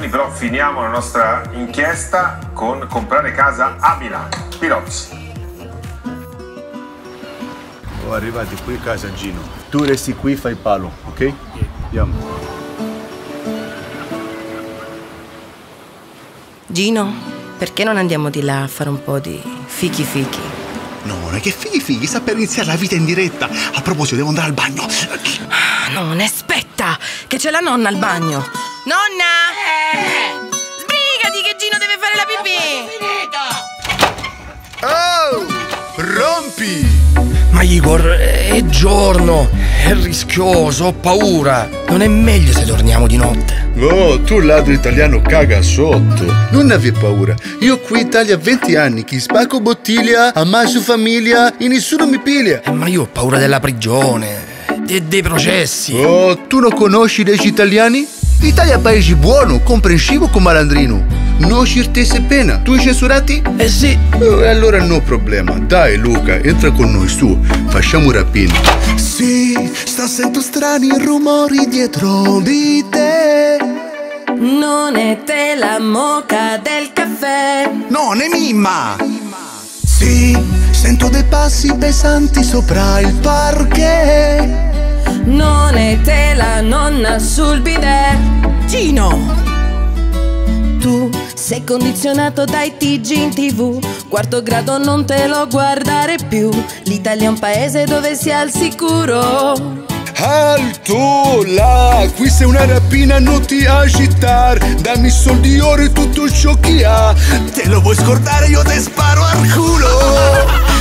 giorni, però finiamo la nostra inchiesta con comprare casa a Milano. Pirozzi. Oh, arrivati qui a casa Gino. Tu resti qui, fai palo, ok? Andiamo. Gino, perché non andiamo di là a fare un po' di fichi fichi? No, non è che fighi fighi, sta per iniziare la vita in diretta. A proposito, devo andare al bagno. Non aspetta, che c'è la nonna al bagno. Nonna! Sbrigati che Gino deve fare la pipì! Oh! Rompi! Ma Igor, è giorno, è rischioso, ho paura. Non è meglio se torniamo di notte. Oh, tu ladro italiano caga sotto. Non aver paura. Io qui in Italia 20 anni, chi spacco bottiglia, ammazzo famiglia e nessuno mi piglia. Eh, ma io ho paura della prigione, de- dei processi. Oh, tu non conosci degli italiani? L'Italia è un paese buono, comprensivo con malandrino. No certezze pena. Tu censurati? Eh sì, Oh, allora no problema. Dai Luca, entra con noi su. Facciamo rapina. Sì, sta sento strani rumori dietro di te. Non è te la moca del caffè. Non è Mimma! Sì, sento dei passi pesanti sopra il parquet. Non è te la nonna sul bidet. Gino! Tu sei condizionato dai TG in tv. Quarto grado non te lo guardare più. L'Italia è un paese dove è al sicuro. Alto là, qui sei una rapina, non ti agitar. Dammi soldi oro e tutto ciò che ha. Te lo vuoi scordare? Io te sparo al culo!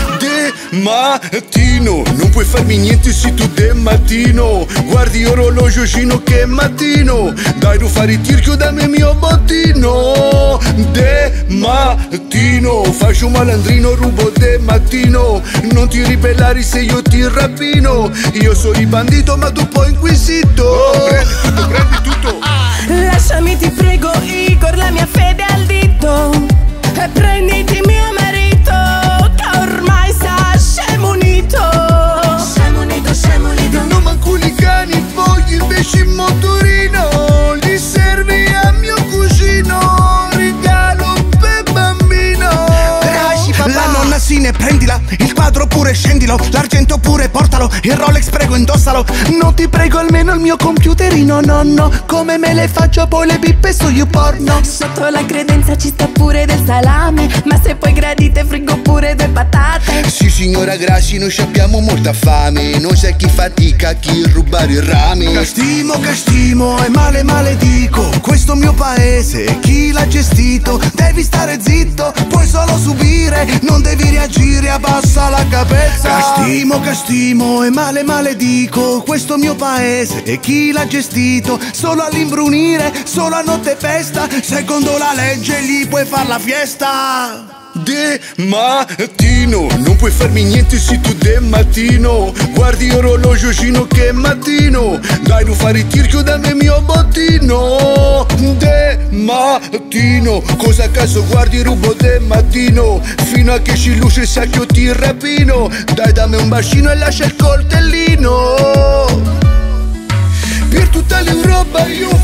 De mattino, non puoi farmi niente se tu de mattino. Guardi orologio Gino che è mattino. Dai, non fare il tirchio dammi il mio bottino. De mattino, faccio un malandrino, rubo de mattino. Non ti ribellare se io ti rapino. Io sono il bandito, ma tu poi inquisito. Oh, prendi tutto, prendi tutto. Lasciami ti prego Igor la mia fede al dito E prenditi mio marito pure scendilo, l'argento pure portalo, il Rolex prego indossalo. Non ti prego almeno il mio computerino, nonno. Come me le faccio poi le pippe su you porno? Sotto la credenza ci sta pure del salame Ma se poi gradite friggo pure due patate Sì signora Grassi, noi ci abbiamo molta fame Non c'è chi fatica, chi rubare il rame Castimo, castimo e male maledico Questo mio paese, chi l'ha gestito? Devi stare zitto, puoi solo subire Non devi reagire, abbassa la capezza Castimo, castimo e male maledico Questo mio paese e chi l'ha gestito? Solo all'imbrunire, solo a notte festa Secondo la legge gli puoi far la fiesta De mattino, non puoi farmi niente se tu de mattino Guardi orologio Gino che mattino. Dai non fare tirchio dammi il mio bottino. De mattino, cosa a caso guardi rubo de mattino Fino a che ci luce sa che io ti rapino. Dai dammi un bacino e lascia il coltellino. Per tutta l'Europa io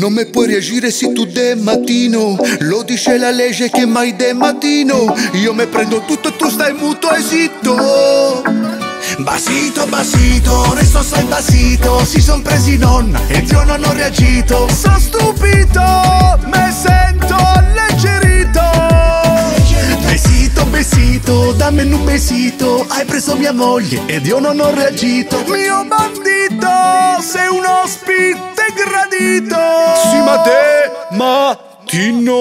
non mi puoi reagire se tu de mattino Lo dice la legge che mai de mattino. Io mi prendo tutto e tu stai muto e zitto. Basito, basito, resto sai basito. Si son presi nonna e io non ho reagito. Sono stupito, mia moglie ed io non ho reagito. Mio bandito, sei un ospite gradito. Sì ma de mattino